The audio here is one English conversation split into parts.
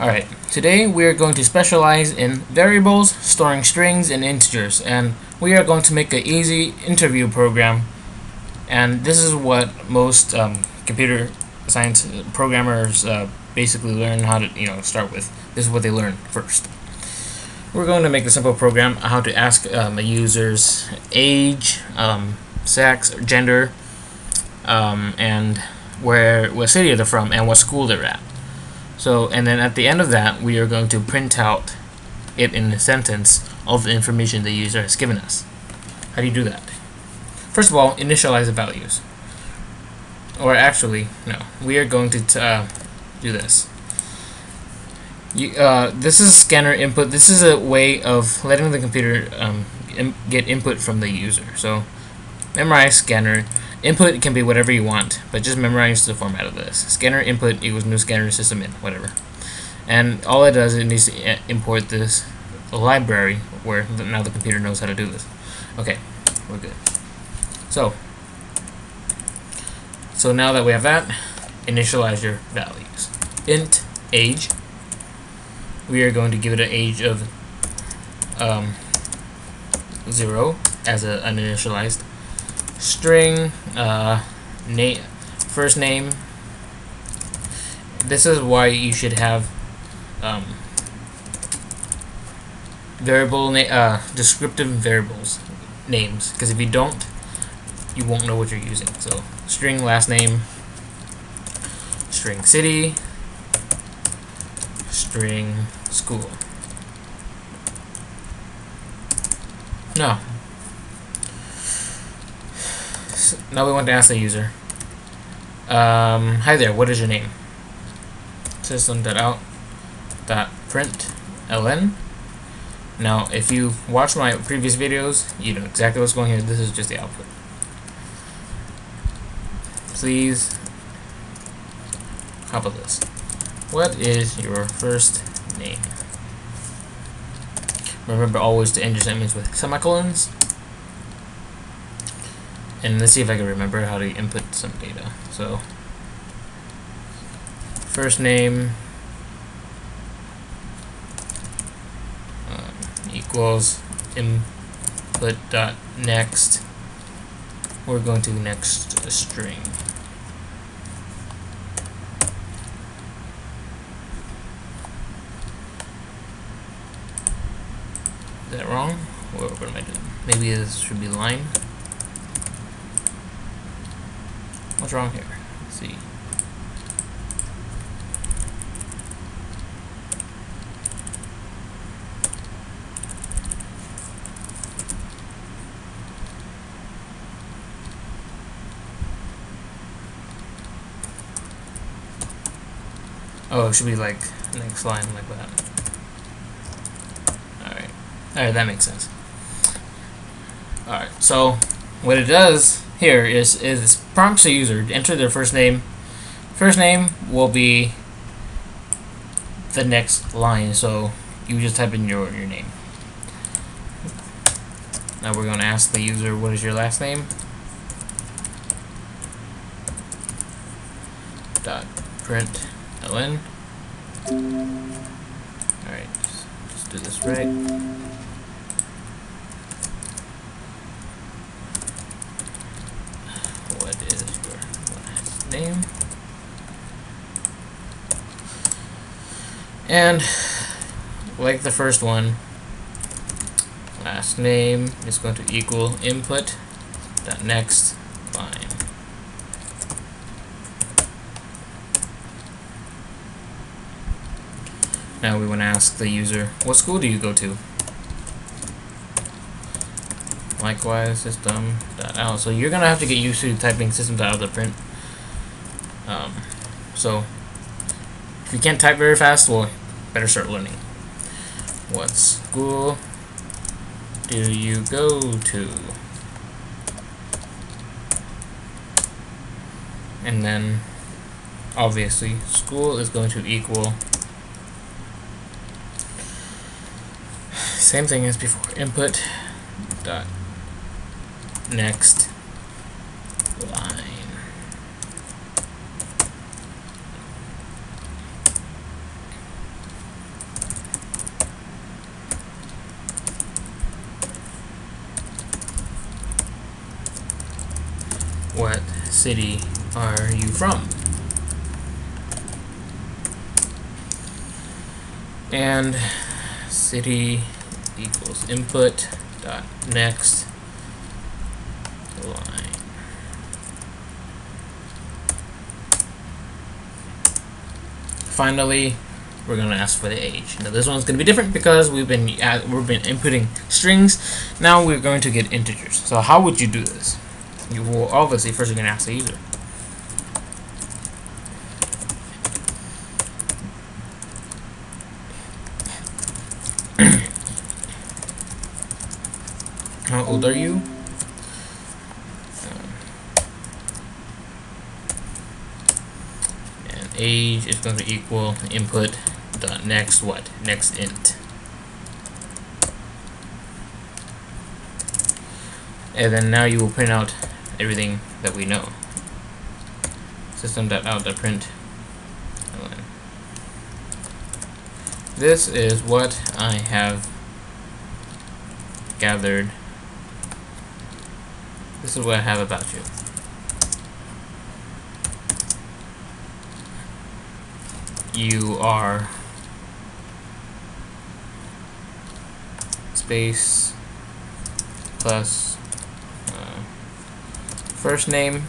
Alright, today we are going to specialize in variables, storing strings, and integers, and we are going to make an easy interview program. And this is what most um, computer science programmers uh, basically learn how to, you know, start with. This is what they learn first. We're going to make a simple program how to ask um, a user's age, um, sex, gender, um, and where what city they're from, and what school they're at. So, and then at the end of that, we are going to print out it in a sentence of the information the user has given us. How do you do that? First of all, initialize the values. Or actually, no, we are going to uh, do this. You, uh, this is scanner input. This is a way of letting the computer um, get input from the user. So, memorize scanner Input can be whatever you want, but just memorize the format of this. Scanner input equals new scanner system in, whatever. And all it does, it needs to import this library where the, now the computer knows how to do this. Okay, we're good. So, so now that we have that, initialize your values. Int age. We are going to give it an age of um, zero as a, an initialized string uh, first name. This is why you should have um, variable uh, descriptive variables names. Because if you don't you won't know what you're using. So string last name. String city. String school. No now we want to ask the user. Um, hi there, what is your name? System.out.print ln. Now, if you watch my previous videos, you know exactly what's going here. This is just the output. Please, how about this? What is your first name? Remember always to end your sentence with semicolons. And let's see if I can remember how to input some data. So, first name um, equals input dot next. We're going to next a string. Is that wrong? What, what am I doing? Maybe this should be line. What's wrong here? Let's see. Oh, it should be like next line like that. Alright. Alright, that makes sense. Alright, so what it does here is is prompts the user to enter their first name. First name will be the next line, so you just type in your your name. Now we're going to ask the user, what is your last name? Dot print ln. Alright, let's do this right. Name. And like the first one, last name is going to equal input dot next line. Now we want to ask the user, what school do you go to? Likewise, system dot out. So you're gonna have to get used to typing system dot out the print um, so, if you can't type very fast, well, better start learning. What school do you go to? And then, obviously, school is going to equal same thing as before. Input dot next line. City are you from? And city equals input dot next line. Finally, we're going to ask for the age. Now this one's going to be different because we've been uh, we've been inputting strings. Now we're going to get integers. So how would you do this? You will obviously first you're to ask the user. how old are you? Um, and age is going to equal input the next what? Next int. And then now you will print out everything that we know. System.out.print. This is what I have gathered. This is what I have about you. You are space plus first name.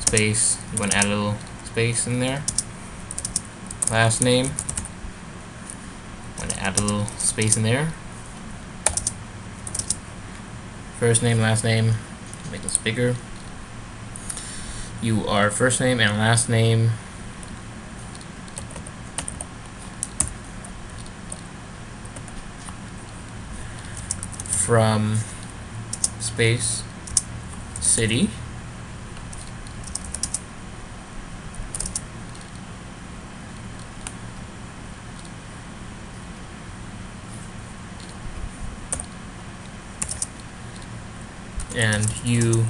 Space. You want to add a little space in there? Last name. Want to add a little space in there? First name last name. Make this bigger. You are first name and last name. From space city. And you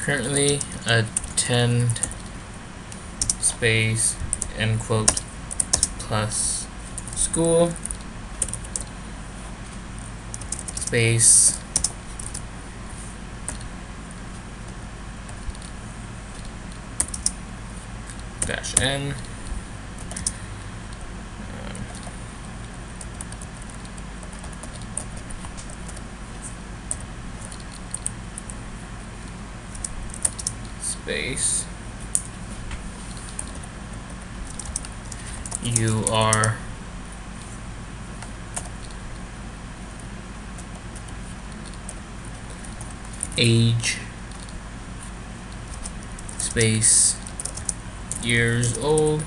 currently attend space end quote plus school. Space n. Space. You are age space years old.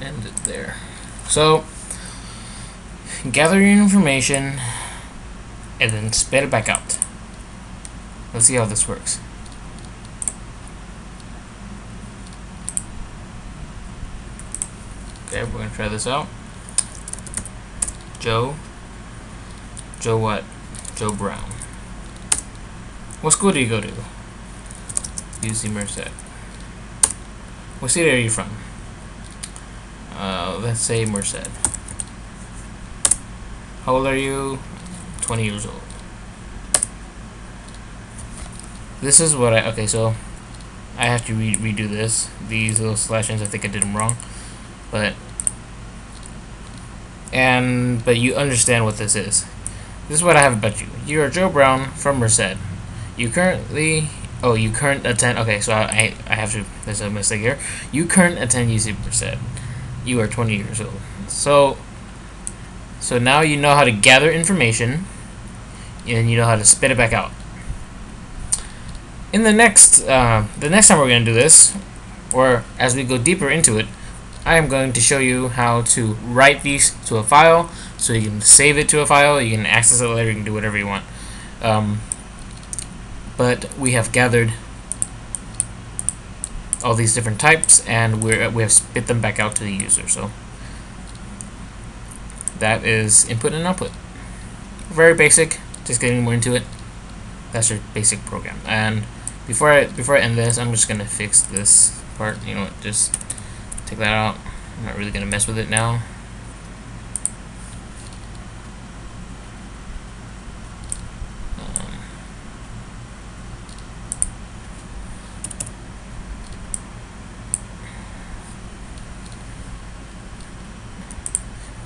End it there. So gather your information and then spit it back out. Let's see how this works. We're gonna try this out. Joe. Joe what? Joe Brown. What school do you go to? UC Merced. What city are you from? Uh, let's say Merced. How old are you? 20 years old. This is what I, okay, so I have to re redo this. These little slash ins, I think I did them wrong. But, and, but you understand what this is. This is what I have about you. You are Joe Brown from Merced. You currently, oh, you current attend, okay, so I, I have to, there's a mistake here. You current attend UC Merced. You are 20 years old. So, so now you know how to gather information, and you know how to spit it back out in the next uh, the next time we're going to do this, or as we go deeper into it, I am going to show you how to write these to a file, so you can save it to a file, you can access it later, you can do whatever you want. Um, but we have gathered all these different types, and we're, we have spit them back out to the user. So that is input and output. Very basic, just getting more into it. That's your basic program. And before I before I end this, I'm just gonna fix this part. You know what? Just take that out. I'm not really gonna mess with it now.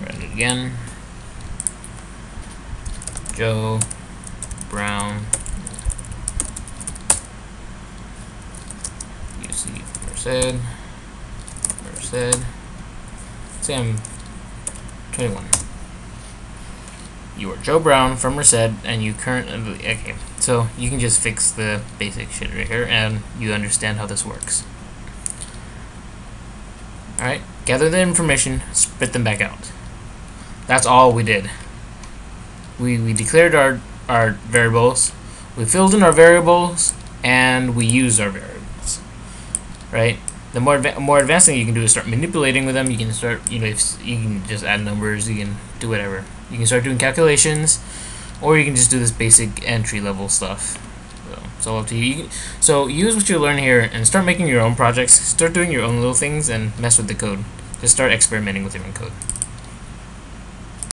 Um, again. Joe Brown UC Merced Merced say I'm 21 you are Joe Brown from Merced and you currently okay so you can just fix the basic shit right here and you understand how this works. Alright gather the information spit them back out. That's all we did. We, we declared our, our variables, we filled in our variables, and we used our variables, right? The more adva more advanced thing you can do is start manipulating with them. You can start, you know, if you can just add numbers, you can do whatever. You can start doing calculations, or you can just do this basic entry level stuff. So it's all up to you. So use what you learn here and start making your own projects. Start doing your own little things and mess with the code. Just start experimenting with your own code.